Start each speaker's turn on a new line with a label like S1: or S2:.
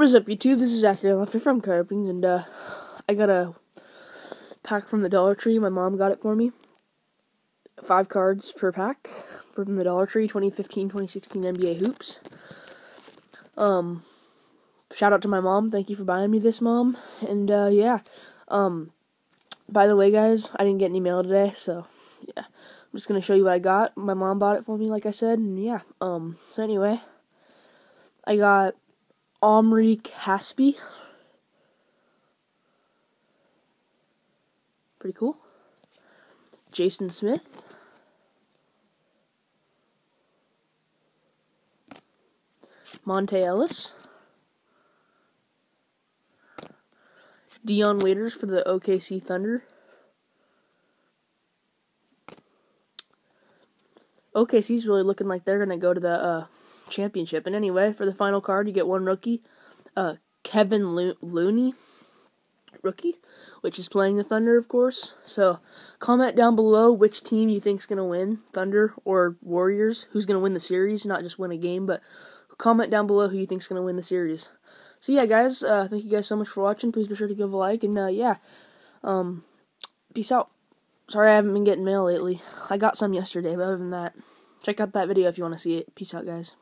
S1: What's up, YouTube? This is Zachary Leffler from Card Openings, and uh, I got a pack from the Dollar Tree. My mom got it for me. Five cards per pack from the Dollar Tree, 2015-2016 NBA Hoops. Um, shout out to my mom. Thank you for buying me this, mom. And uh, yeah, um, by the way, guys, I didn't get any mail today, so yeah, I'm just gonna show you what I got. My mom bought it for me, like I said, and yeah. Um, so anyway, I got Omri Caspi. Pretty cool. Jason Smith. Monta Ellis. Dion Waiters for the OKC Thunder. OKC's really looking like they're going to go to the uh, championship. And anyway, for the final card, you get one rookie, uh, Kevin Lo- Looney, rookie, which is playing the Thunder, of course. So comment down below which team you think's gonna win, Thunder or Warriors. Who's gonna win the series? Not just win a game, but comment down below who you think's gonna win the series. So yeah, guys, uh, thank you guys so much for watching. Please be sure to give a like, and uh, yeah, um, peace out. Sorry I haven't been getting mail lately. I got some yesterday, but other than that, check out that video if you want to see it. Peace out, guys.